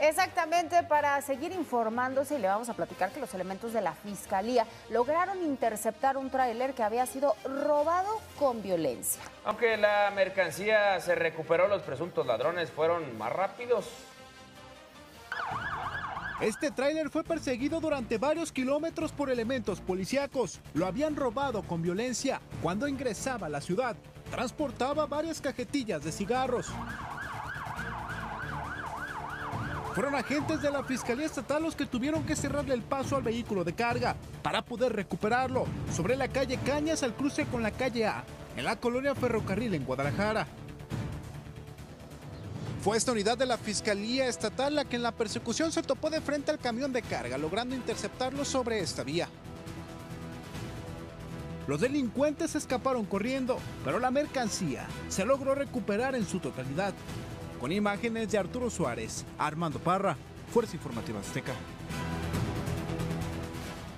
Exactamente, para seguir informándose, le vamos a platicar que los elementos de la Fiscalía lograron interceptar un tráiler que había sido robado con violencia. Aunque la mercancía se recuperó, los presuntos ladrones fueron más rápidos. Este tráiler fue perseguido durante varios kilómetros por elementos policíacos. Lo habían robado con violencia cuando ingresaba a la ciudad. Transportaba varias cajetillas de cigarros. Fueron agentes de la Fiscalía Estatal los que tuvieron que cerrarle el paso al vehículo de carga para poder recuperarlo sobre la calle Cañas al cruce con la calle A, en la colonia Ferrocarril en Guadalajara. Fue esta unidad de la Fiscalía Estatal la que en la persecución se topó de frente al camión de carga, logrando interceptarlo sobre esta vía. Los delincuentes escaparon corriendo, pero la mercancía se logró recuperar en su totalidad. Con imágenes de Arturo Suárez, Armando Parra, Fuerza Informativa Azteca.